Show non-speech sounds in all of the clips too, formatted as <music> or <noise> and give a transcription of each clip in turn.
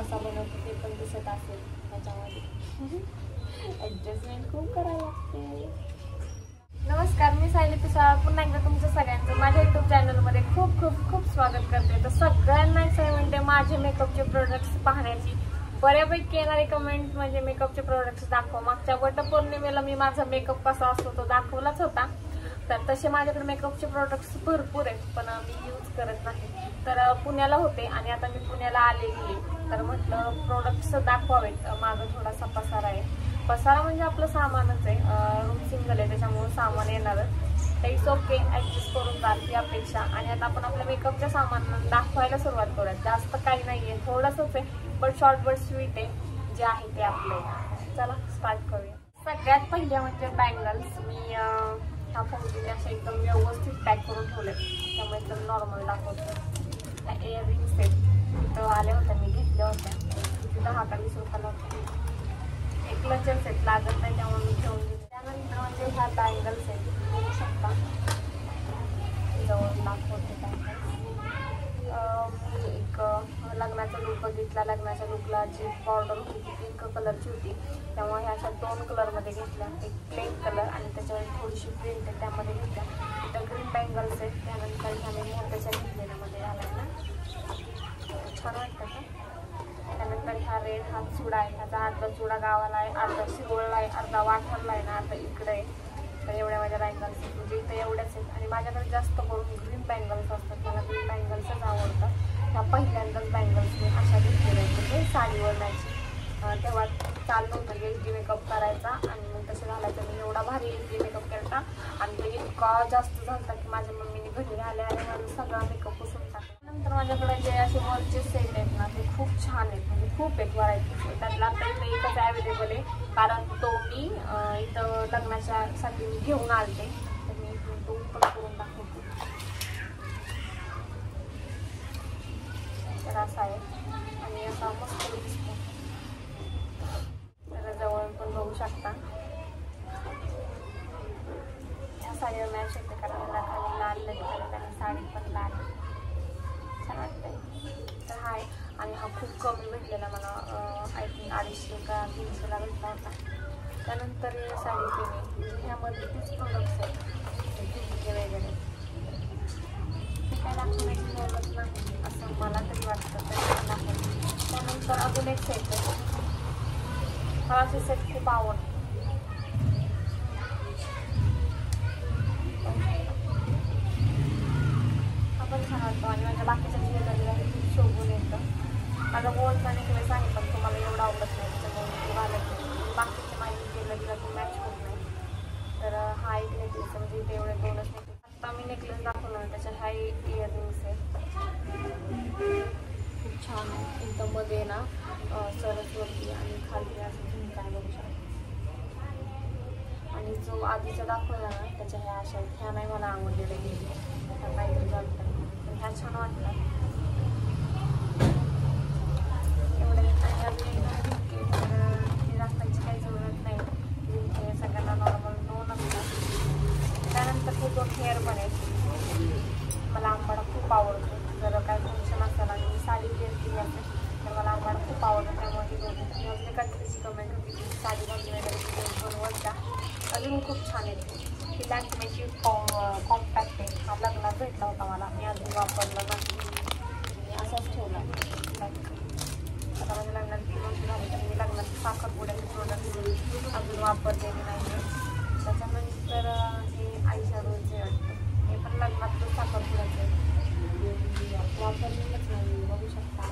कसा बनवतो ते पण दिसत असेल त्याच्यामध्ये. <laughs> ॲडजस्टमेंट खूप करायला लागते. नमस्कार मी सायली तुषार पुन्हा एकदा तुमचं सगळ्यांचं माझ्या युट्यूब चॅनलमध्ये खूप खूप खूप स्वागत करते. तर सगळ्यांना असं म्हणते माझे मेकअपचे प्रोडक्ट्स पाहण्याची. बऱ्यापैकी येणारी कमेंट म्हणजे मेकअपचे प्रोडक्ट्स दाखव. मागच्या वटपौर्णिमेला मी माझा मेकअप कसा असतो तो दाखवलाच होता. तर तसे माझ्याकडे मेकअपचे प्रोडक्ट्स भरपूर आहेत पण मी यूज करत नाही. तर पुण्याला होते आणि आता मी पुण्याला आलेली आहे. तर म्हटलं प्रोडक्ट्स दाखवावेत. माझा थोडासा पसारा आहे. पसारा म्हणजे आपलं सामानच आहे. रूम सिंगल आहे त्याच्यामुळे सामान येणारच इट्स ओके ॲडजस्ट करून जाते अपेक्षा. आणि आता आपण आपल्या मेकअपच्या सामान दाखवायला सुरुवात करूयात. जास्त काही नाही आहे थोडंसंच आहे बट शॉर्ट बट स्वीट आहे जे आहे ते आपलं चला स्टार्ट करूया सगळ्यात पहिल्या म्हणजे बँगल्स मी ह्या फोनची असं एकदम व्यवस्थित पॅक करून ठेवले. त्यामुळे एकदम नॉर्मल दाखवतो. एअरिंग सेट तिथं आल्या होत्या मी घेतल्या होत्या. तिथं दहा का वीस एक लचर सेट लागत नाही त्यामुळे मी ठेवून दिले. त्यानंतर म्हणजे ह्या बँगल्स सेट बघू शकता. जवळ दाखवते बँगल्स मी एक लग्नाचा लुक बघितला लग्नाच्या लुकला जी बॉर्डर होती पिंक कलरची होती. त्यामुळे ह्या अशा दोन कलरमध्ये घेतल्या. एक प्लेन कलर आणि त्याच्यावर थोडीशी प्रिंट आहे त्यामध्ये घेतल्या. इथं ग्रीन बँगल्स आहेत. त्यानंतर ह्या मी मोठ्याच्या घेतलेल्यामध्ये घालायला छान वाटतं का? त्यानंतर ह्या रेड हा चुडा आहे. ह्याचा अर्धा चुडा गावाला आहे अर्धा शिरोळला आहे अर्धा वाठारला आहे ना अर्धा इकडे आहे. तर एवढ्या माझ्या बँगल्स आहेत. म्हणजे इथं एवढ्याच आहेत. आणि माझ्याकडे जास्त करून ग्रीन बँगल्स असतात. मला ग्रीन बँगल्सच आवडतात. ह्या पहिल्यांदाच बँगल्स मी अशा घेतलेल्या आहेत. म्हणजे साडीवर मॅचिंग तेव्हा चाललो होतं एच डी मेकअप करायचा आणि मग तसं घालायचं. मी एवढा भारी एच मेकअप केला आणि ते इतका जास्त झाला की माझ्या मम्मीने घरी आले आणि माझा सगळा मेकअप पुसून टाकला. नंतर माझ्याकडे जे असे वरचे सेट आहेत ना ते खूप छान आहेत. म्हणजे खूप आहेत. व्हरायटी त्यातला आता इथं एकच अवेलेबल आहे. कारण तो मी इथं लग्नाच्या साठी मी घेऊन आलते. तर मी तो पण करून दाखवतो. तर असा आहे आणि असा मस्त दिसतो त्याला जवळ पण बघू शकता ह्या साडीवर मॅच कारण खाली लाल लटकन आणि साडी पण लाल छान वाटतंय तर हा आणि हा खूप कमी भेटलेला मला आय थिंक अडीचशे का तीनशेला भेटला होता त्यानंतर साडी केली ह्यामध्ये तीच प्रोडक्ट्स आहेत झुमके वगैरे काय दाखवण्याची गरज नाही असं मला तरी वाटतं तर त्यानंतर अजून एक सेट आहे मला असे सेट खूप आवडतं पण छान वाटतो. आणि माझ्या बाकीच्या ज्वेलरीला खूप शोभून येतं. माझा गोल्डचा नेकलेस आहे पण तुम्हाला एवढं आवडत नाही. त्याच्यामुळे मी घालत नाही. बाकीचे माझी ज्वेलरीला मॅच होत नाही. तर हा एक नेकलेस म्हणजे इथे एवढे दोनच नेकलेस आत्ता मी नेकलेस दाखवला त्याच्या ह्या इयरिंग्स आहे. खूप छान आहे. एकदम मध्ये ना सरस्वती आणि खाली असं झुमका बघू शकतो. आणि जो आधीचा दाखवला ना त्याच्या ह्या अशा ह्या नाही मला आवडलेल्या गेली ह्या काहीतरी चालतं ह्या छान वाटतात एवढे आणि अजून एकदम तर ती राखायची काही जरूरत नाही हे सगळ्यांना नॉर्मल दोन असतात त्यानंतर हे दोन हेअर पण आहेत मला आंबाडा खूप आवडतो जर काय फंक्शन असेल आणि मी साडी वेअर असेल तर मला आंबाडा खूप आवडतो त्यामुळे ही दोन अजून एका कमेंट होती की साडी घालून वगैरे दोन अजून खूप छान येते ही लॅक्मेची कॉम्पॅक्ट आहे हा लग्नात भेटला होता मला. मी अजून वापरला नाही. मी असाच ठेवला. आता माझ्या लग्नात तीन वर्ष झाली तर मी लग्नात साखरपुड्याचे प्रोडक्ट अजून वापरलेले नाही त्याच्यानंतर हे आईच्या रोजचे वाटतं हे पण लग्नातलं साखरपुड्याचं आहे वापरलेलंच नाही. बघू शकता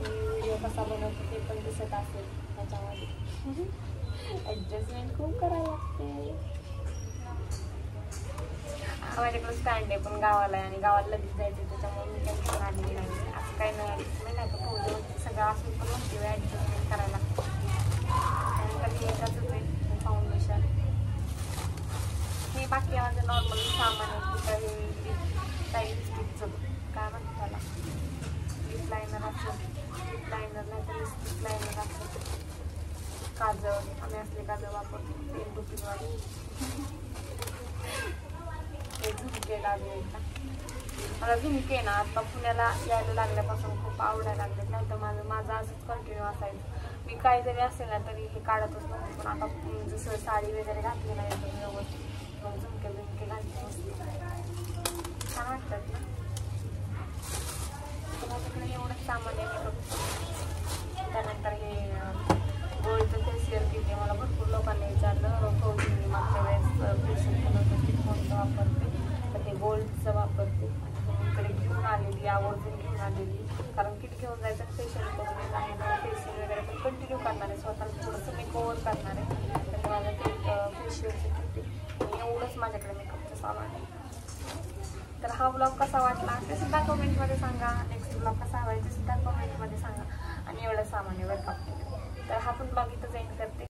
व्हिडिओ कसा बनवतो ते पण दिसत असेल त्याच्यामध्ये. ॲडजस्टमेंट खूप करायला लागते. माझ्याकडे स्टँड आहे पण गावाला आहे आणि गावाला लगेच जायचं त्याच्यामुळे मी काही घेऊन आलेली नाही. असं काही नाही ॲडजस्टमेंट नाही तर फोनवरती सगळं असून पण म्हणते ॲडजस्टमेंट करायला लागतं. त्यानंतर हे एकच आहे फाउंडेशन हे बाकी माझं नॉर्मल सामान आहे कुठं काही टाईप स्टिकचं काय म्हणतात त्याला? लिप लायनर असं. लिप लायनर नाही तर लिपस्टिक लायनर असं. काजळ आम्ही असले काजळ वापरतो. तेल रुपीवाली ते झुमके लागले मला झुमके ना आता पुण्याला यायला लागल्यापासून खूप आवडायला लागले नाही तर माझं माझं असंच कंटिन्यू असायचं. मी काय जरी असेल ना तरी हे काढतच नव्हते. पण आता जसं साडी वगैरे घातली नाही तर व्यवस्थित मग झुमके बिमके घातले छान वाटतात ना. तर माझ्याकडे एवढंच सामान आहे makeup. त्यानंतर हे अं, गोल्डचं फेशियल किट आहे मला भरपूर लोकांनी विचारलं फौजीने मागच्या वेळेस फेशियल केलं होतं किट कोणतं वापरते तर हे गोल्डचं वापरते मी इकडे घेऊन आवर्जून घेऊन आलेली. कारण किट घेऊन जायचं फेशियल करून येत आहे. मला फेशियल वगैरे पण कंटिन्यू करणार आहे. स्वतःला थोडंसं मी कवर करणार आहे. तर माझं ते फेशियलचं किट आणि एवढंच माझ्याकडे मेकअपचं सामान आहे. तर हा ब्लॉग कसा वाटला? ते सुद्धा कमेंटमध्ये सांगा. नेक्स्ट ब्लॉग कसा हवा आहे ते सुद्धा कमेंटमध्ये सांगा. आणि एवढं सामान आहे बरं तर हा पण ब्लॉग इथं जॉईन करते.